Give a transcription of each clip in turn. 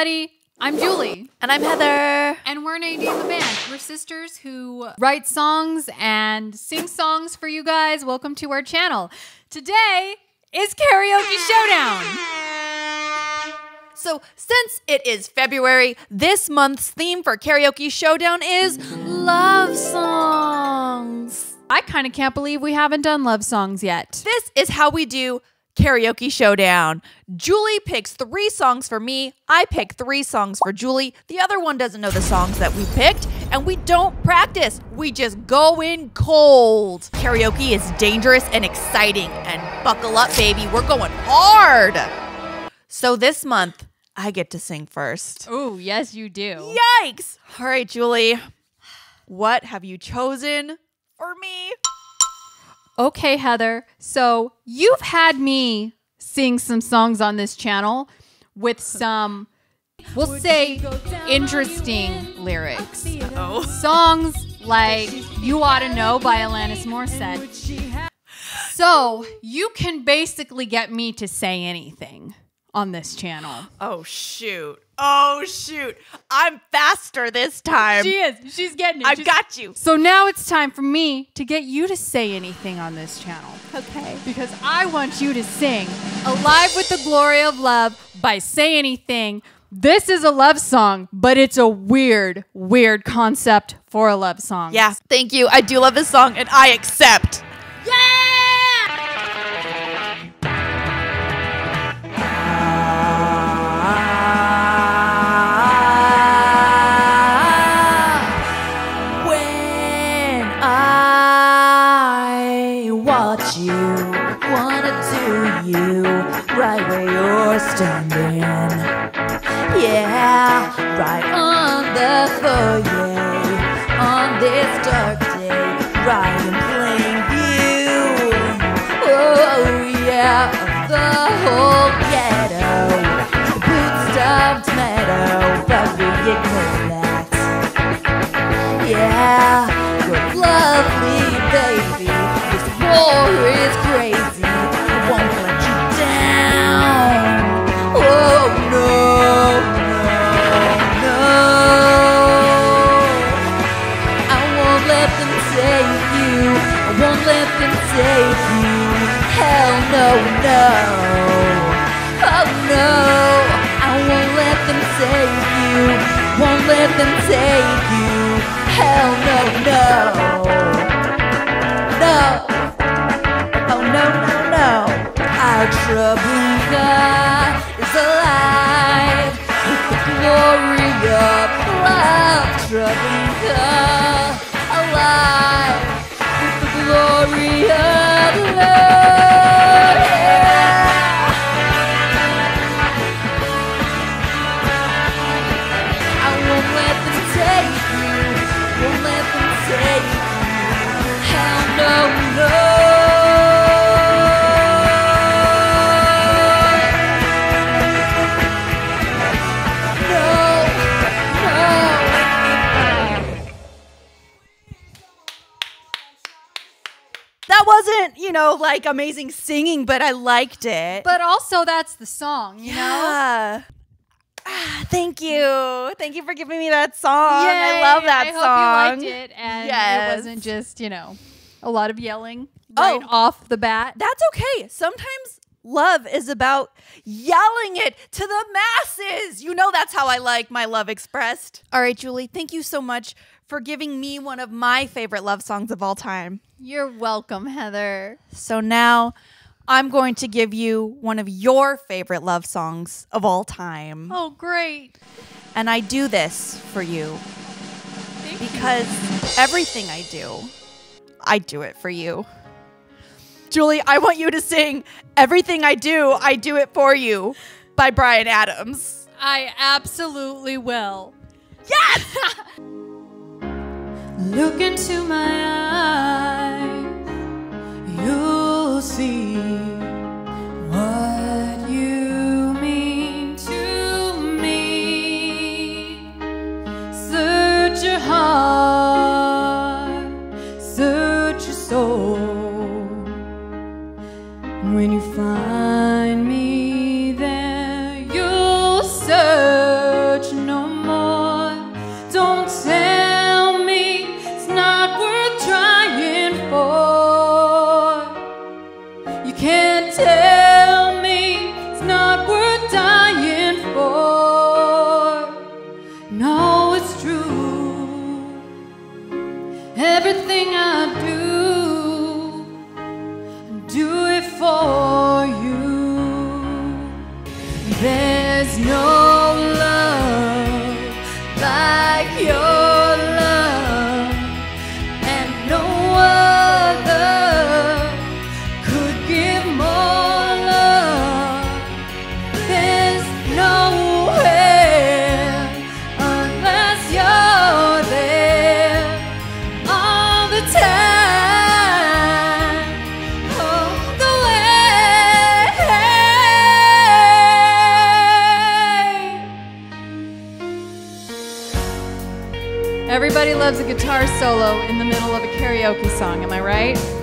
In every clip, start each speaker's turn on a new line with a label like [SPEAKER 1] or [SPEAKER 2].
[SPEAKER 1] everybody. I'm Julie.
[SPEAKER 2] And I'm Heather.
[SPEAKER 1] And we're Nadine the Band. We're sisters who write songs and sing songs for you guys. Welcome to our channel. Today is Karaoke Showdown.
[SPEAKER 2] So, since it is February, this month's theme for Karaoke Showdown is love songs.
[SPEAKER 1] I kind of can't believe we haven't done love songs yet.
[SPEAKER 2] This is how we do Karaoke Showdown. Julie picks three songs for me. I pick three songs for Julie. The other one doesn't know the songs that we picked, and we don't practice. We just go in cold. Karaoke is dangerous and exciting, and buckle up, baby. We're going hard. So this month, I get to sing first.
[SPEAKER 1] Oh, yes, you do.
[SPEAKER 2] Yikes! All right, Julie. What have you chosen for me?
[SPEAKER 1] Okay, Heather. So you've had me sing some songs on this channel with some, we'll say, interesting lyrics.
[SPEAKER 2] Oh.
[SPEAKER 1] Songs like You Ought to Know by Alanis Morissette. So you can basically get me to say anything on this channel.
[SPEAKER 2] Oh shoot. Oh shoot. I'm faster this time.
[SPEAKER 1] She is. She's getting it.
[SPEAKER 2] I've
[SPEAKER 1] She's-
[SPEAKER 2] got you.
[SPEAKER 1] So now it's time for me to get you to say anything on this channel.
[SPEAKER 2] Okay.
[SPEAKER 1] because I want you to sing Alive with the Glory of Love by Say Anything. This is a love song, but it's a weird, weird concept for a love song.
[SPEAKER 2] Yeah, thank you. I do love this song and I accept. When let them take you. Hell no, no. No. Oh no, no, no. Our Treblinka is alive with the glory of love. Treblinka alive with the glory of love. You know, like amazing singing, but I liked it.
[SPEAKER 1] But also, that's the song, you know?
[SPEAKER 2] Yeah. Ah, thank you. Thank you for giving me that song. I love that
[SPEAKER 1] I
[SPEAKER 2] song.
[SPEAKER 1] hope you liked it. And
[SPEAKER 2] Yes.
[SPEAKER 1] it wasn't just, you know, a lot of yelling right
[SPEAKER 2] Oh.
[SPEAKER 1] off the bat.
[SPEAKER 2] That's okay. Sometimes love is about yelling it to the masses. You know, that's how I like my love expressed. All right, Julie, thank you so much for giving me one of my favorite love songs of all time.
[SPEAKER 1] You're welcome, Heather.
[SPEAKER 2] So now I'm going to give you one of your favorite love songs of all time.
[SPEAKER 1] Oh, great.
[SPEAKER 2] And I do this for you
[SPEAKER 1] Thank you.
[SPEAKER 2] because everything I do, I do it for you. Julie, I want you to sing Everything I Do, I Do It For You by Bryan Adams.
[SPEAKER 1] I absolutely will.
[SPEAKER 2] Yes!
[SPEAKER 1] Look into my eyes, you'll see it's true. Everything I do. Everybody loves a guitar solo in the middle of a karaoke song, am I right?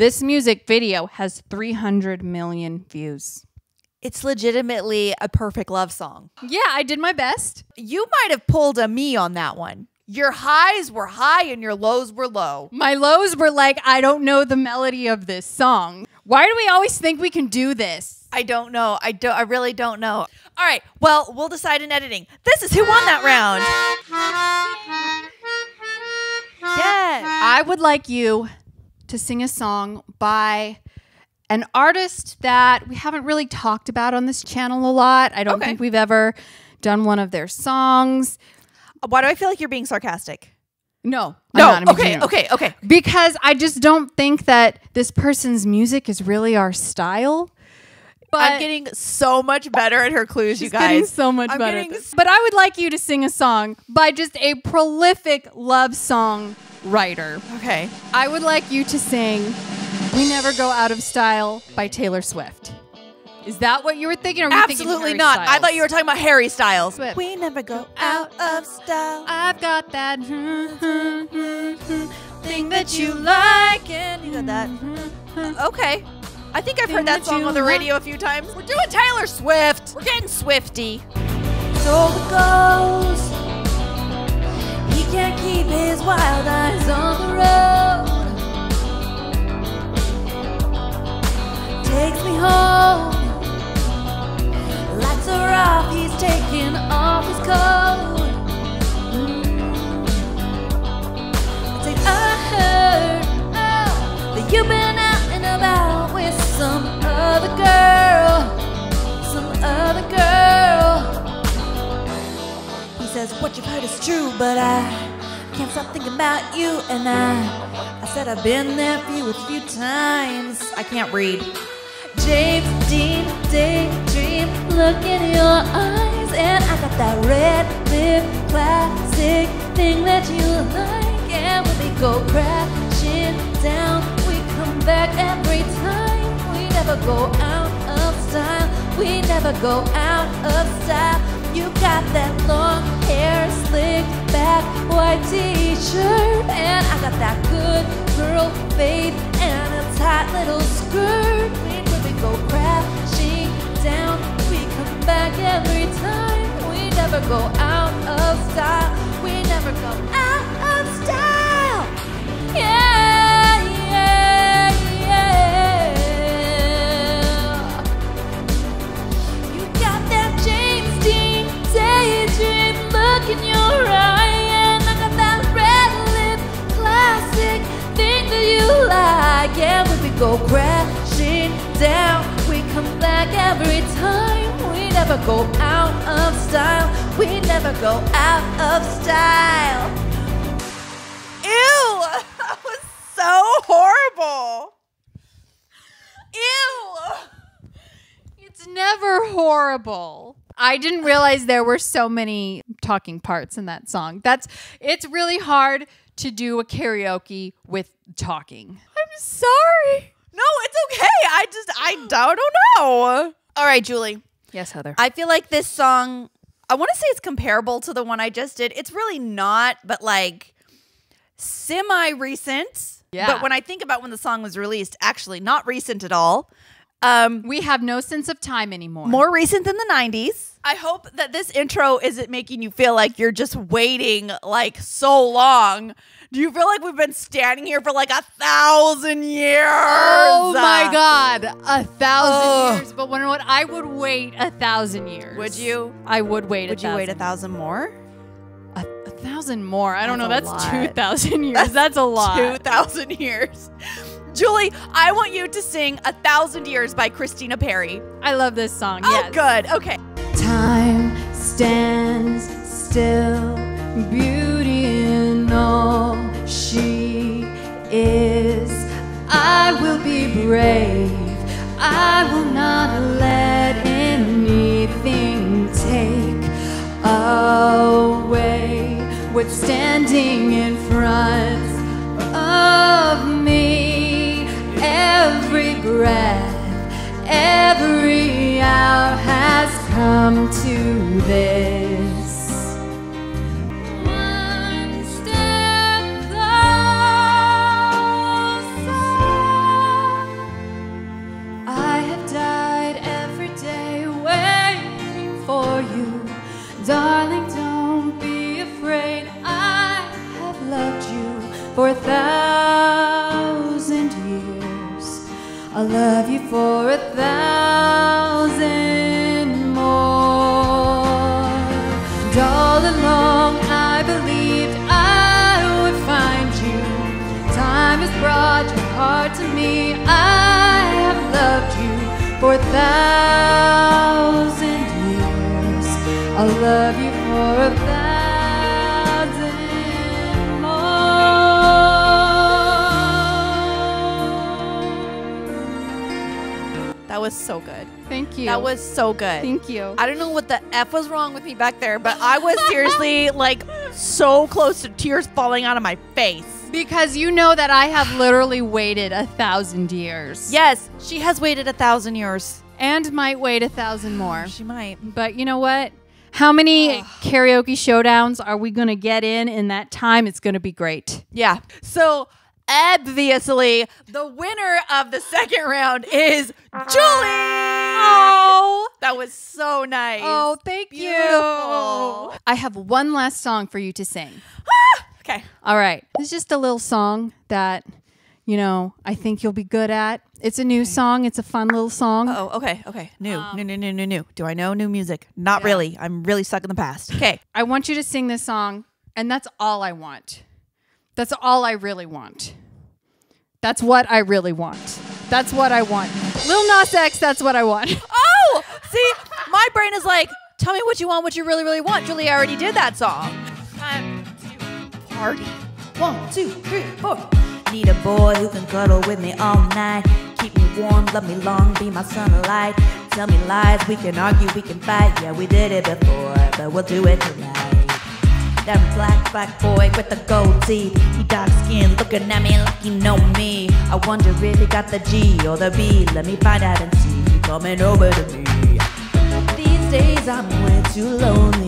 [SPEAKER 1] This music video has 300 million views.
[SPEAKER 3] It's legitimately a perfect love song.
[SPEAKER 1] Yeah, I did my best.
[SPEAKER 3] You might have pulled a me on that one. Your highs were high and your lows were low.
[SPEAKER 1] My lows were like, I don't know the melody of this song. Why do we always think we can do this?
[SPEAKER 3] I don't know. I don't I really don't know. All right. Well, we'll decide in editing. This is who won that round. Yes.
[SPEAKER 1] I would like you to sing a song by an artist that we haven't really talked about on this channel a lot. I don't
[SPEAKER 3] Okay.
[SPEAKER 1] think we've ever done one of their songs.
[SPEAKER 3] Why do I feel like you're being sarcastic?
[SPEAKER 1] No,
[SPEAKER 3] No.
[SPEAKER 1] I'm not, I'm
[SPEAKER 3] okay, okay, okay.
[SPEAKER 1] Because I just don't think that this person's music is really our style. But
[SPEAKER 3] I'm getting so much better at her clues, you guys.
[SPEAKER 1] so much
[SPEAKER 3] I'm
[SPEAKER 1] better. at
[SPEAKER 3] getting
[SPEAKER 1] this. But I would like you to sing a song by just a prolific love song writer.
[SPEAKER 3] Okay.
[SPEAKER 1] I would like you to sing "We Never Go Out of Style" by Taylor Swift. Is that what you were thinking? Or were you thinking
[SPEAKER 3] Absolutely
[SPEAKER 1] Harry
[SPEAKER 3] not. I thought you were talking about Harry Styles.
[SPEAKER 1] Swift.
[SPEAKER 3] We never go out of style.
[SPEAKER 1] I've got that thing that you like.
[SPEAKER 3] And you got that. Okay. I think I've heard that song on the radio a few times. We're doing Taylor Swift. We're getting Swifty.
[SPEAKER 2] So it goes. He can't keep his wild eyes on the road. Takes me home. Lights are off. He's taking off his coat. Says, What you've heard is true, but I can't stop thinking about you. And I, I said, I've been there for you a few times.
[SPEAKER 3] I can't read.
[SPEAKER 2] James Dean, daydream, look in your eyes. And I got that red lip classic thing that you like. And we go crashing down, we come back every time. We never go out of style. We never go out of style. You got that long hair, slick back, white t-shirt, and I got that good girl fade and a tight little skirt. We never go crashing down. We come back every time. We never go out of style. We never go out go crashing down, we come back every time. We never go out of style. We never go out of style.
[SPEAKER 3] Ew! That was so horrible. Ew!
[SPEAKER 1] It's never horrible. I didn't realize there were so many talking parts in that song. That's it's really hard to do a karaoke with talking. I'm sorry.
[SPEAKER 3] No, it's okay. I just I don't, don't know. All right, Julie.
[SPEAKER 1] Yes, Heather.
[SPEAKER 3] I feel like this song, I want to say it's comparable to the one I just did. It's really not, but like
[SPEAKER 4] semi recent.
[SPEAKER 5] Yeah.
[SPEAKER 4] But when I think about when the song was released, actually not recent at all. Um,
[SPEAKER 5] We have no sense of time anymore.
[SPEAKER 4] more recent than the 90s. I hope that this intro isn't making you feel like you're just waiting like so long. Do you feel like we've been standing here for like a thousand years?
[SPEAKER 5] Oh my God, a thousand
[SPEAKER 4] Ugh.
[SPEAKER 5] years. But wonder what? I would wait a thousand years.
[SPEAKER 4] Would you?
[SPEAKER 5] I would wait.
[SPEAKER 4] Would
[SPEAKER 5] a
[SPEAKER 4] you wait a
[SPEAKER 5] thousand.
[SPEAKER 4] thousand more?
[SPEAKER 5] a, a thousand more? I don't know.
[SPEAKER 4] That's a
[SPEAKER 5] That's two thousand years. That's, a lot.
[SPEAKER 4] 2,000 years. Julie, I want you to sing A Thousand Years by Christina Perri.
[SPEAKER 5] I love this song.
[SPEAKER 4] Oh,
[SPEAKER 5] yes.
[SPEAKER 4] good. Okay.
[SPEAKER 1] Time stands still, beauty in all she is. I will be brave. I will not let anything take away what's standing in front of me. Breath, every hour has come to this. Heart to me. I have loved you for a thousand years. I'll love you for a thousand more.
[SPEAKER 4] That was so good.
[SPEAKER 5] Thank you.
[SPEAKER 4] That was so good.
[SPEAKER 5] Thank you.
[SPEAKER 4] I don't know what the F was wrong with me back there, but I was seriously like so close to tears falling out of my face.
[SPEAKER 5] Because you know that I have literally waited a thousand years.
[SPEAKER 4] Yes, she has waited a thousand years.
[SPEAKER 5] And might wait a thousand more.
[SPEAKER 4] She might.
[SPEAKER 5] But you know what? How many karaoke showdowns are we going to get in in that time? It's going to be great.
[SPEAKER 4] Yeah. So obviously, the winner of the second round is Julie. Oh, that was so nice.
[SPEAKER 5] Oh, thank
[SPEAKER 4] Beautiful.
[SPEAKER 5] you. I have one last song for you to sing.
[SPEAKER 4] Okay.
[SPEAKER 5] All right. It's just a little song that, you know, I think you'll be good at. It's a new song. It's a fun little song.
[SPEAKER 4] Oh, okay. Okay. New, um, new, new, new, new, new. Do I know new music? Not really. I'm really stuck in the past. Okay.
[SPEAKER 5] I want you to sing this song, and that's all I want. That's all I really want. That's what I really want. That's what I want. Lil Nas X, that's what I want.
[SPEAKER 4] Oh, see, my brain is like, tell me what you want, what you really, really want. Julie already did that song. Party. One, two, three, four.
[SPEAKER 2] Need a boy who can cuddle with me all night. Keep me warm, love me long, be my sunlight. Tell me lies, we can argue, we can fight. Yeah, we did it before, but we'll do it tonight. That black, black boy with the gold teeth. He dark skin, looking at me like he know me. I wonder if he got the G or the B. Let me find out and see. He coming over to me. These days I'm way too lonely.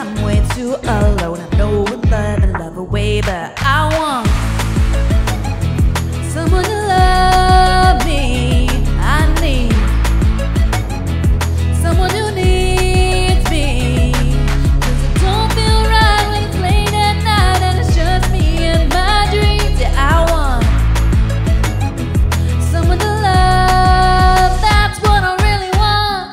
[SPEAKER 2] I'm way too alone. I know we love and love away, but I want someone to love me. I need someone who needs me. 'Cause it don't feel right when it's late at night and it's just me and my dreams. Yeah, I want someone to love. That's what I really want.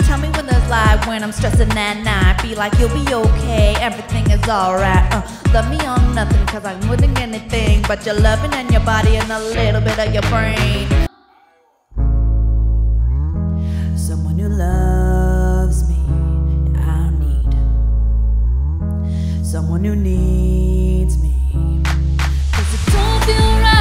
[SPEAKER 2] Tell me when there's light when I'm stressing at night. Like you'll be okay, everything is alright. Uh, love me on nothing, cause I wouldn't get anything but your loving and your body and a little bit of your brain. Someone who loves me, I need. Someone who needs me. Cause it don't feel right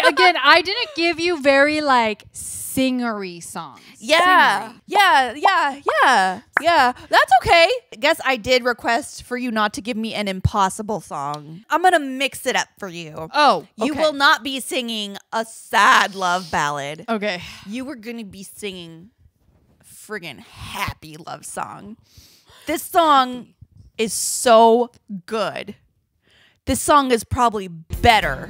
[SPEAKER 5] Sorry, again, I didn't give you very like
[SPEAKER 6] singery songs.
[SPEAKER 2] Yeah.
[SPEAKER 6] Singery.
[SPEAKER 2] Yeah, yeah, yeah, yeah. That's okay. I guess I did request for you not to give me an impossible song. I'm gonna mix it up for you.
[SPEAKER 6] Oh,
[SPEAKER 2] You will not be singing a sad love ballad.
[SPEAKER 6] Okay.
[SPEAKER 2] You were gonna be singing a friggin' happy love song. This song is so good. This song is probably better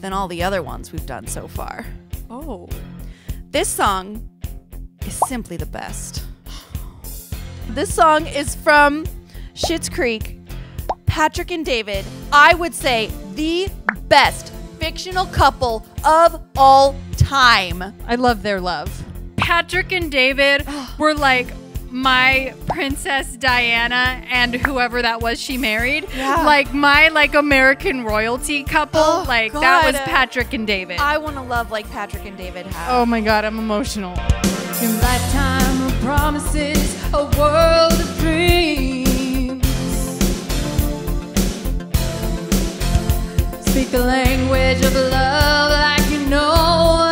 [SPEAKER 2] than all the other ones we've done so far.
[SPEAKER 6] Oh.
[SPEAKER 2] This song is simply the best. This song is from Schitt's Creek. Patrick and David, I would say the best fictional couple of all time.
[SPEAKER 6] I love their love. Patrick and David were like my princess Diana and whoever that was she married.
[SPEAKER 2] Yeah.
[SPEAKER 6] Like my like American royalty couple.
[SPEAKER 2] Oh,
[SPEAKER 6] like that was Patrick and David.
[SPEAKER 2] I want to love like Patrick and David have.
[SPEAKER 6] oh my god, I'm emotional.
[SPEAKER 1] In lifetime of promises, a world of dreams. Speak the language of love like you know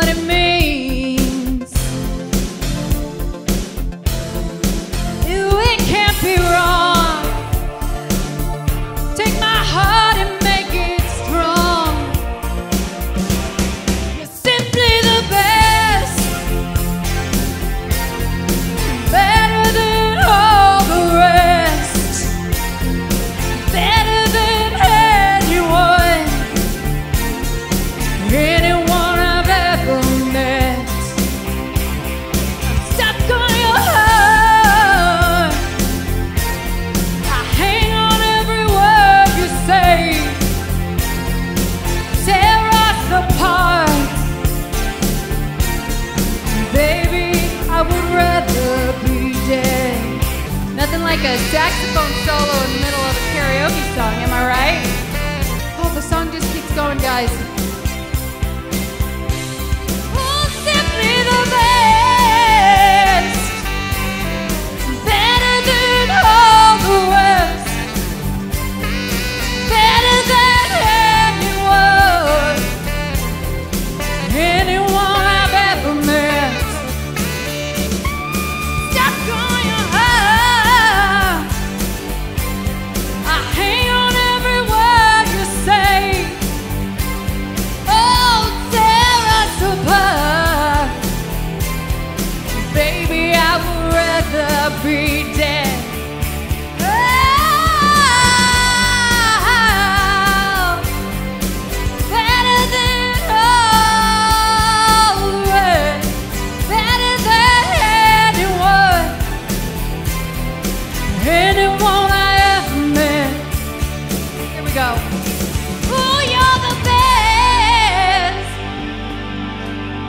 [SPEAKER 1] like a saxophone solo in the middle of a karaoke song, am I right? Oh, the song just keeps going, guys.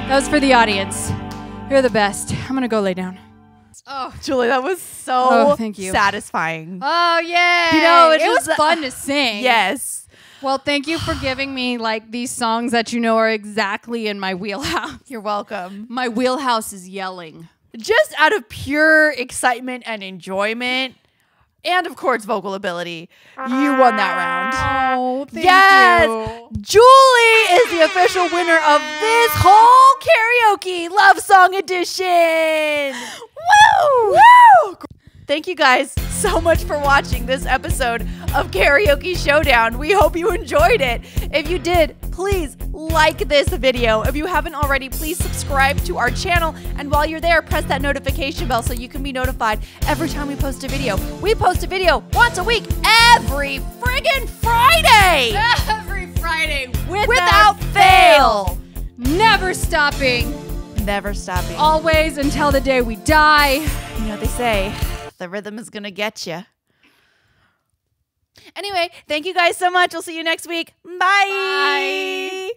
[SPEAKER 6] That was for the audience. You're the best. I'm gonna go lay down. Oh,
[SPEAKER 2] Julie, that was so
[SPEAKER 6] Oh, thank you.
[SPEAKER 2] satisfying.
[SPEAKER 6] oh yeah.
[SPEAKER 2] You know, it's
[SPEAKER 6] it was
[SPEAKER 2] just-
[SPEAKER 6] fun to sing.
[SPEAKER 2] yes.
[SPEAKER 6] Well, thank you for giving me like these songs that you know are exactly in my wheelhouse.
[SPEAKER 2] You're welcome.
[SPEAKER 6] My wheelhouse is yelling.
[SPEAKER 2] Just out of pure excitement and enjoyment, and of course, vocal ability, you won that round.
[SPEAKER 6] Oh, thank
[SPEAKER 2] yes!
[SPEAKER 6] you.
[SPEAKER 2] Julie is the official winner of this whole karaoke love song edition. Woo! Woo! Thank you guys so much for watching this episode of Karaoke Showdown. We hope you enjoyed it. If you did, please like this video. If you haven't already, please subscribe to our channel. And while you're there, press that notification bell so you can be notified every time we post a video. We post a video once a week, every friggin' Friday,
[SPEAKER 6] Every Friday without,
[SPEAKER 2] without fail.
[SPEAKER 6] Never stopping.
[SPEAKER 2] Never stopping.
[SPEAKER 6] Always until the day we die.
[SPEAKER 2] You know what they say, the rhythm is gonna get you. Anyway, thank you guys so much. We'll see you next week. Bye.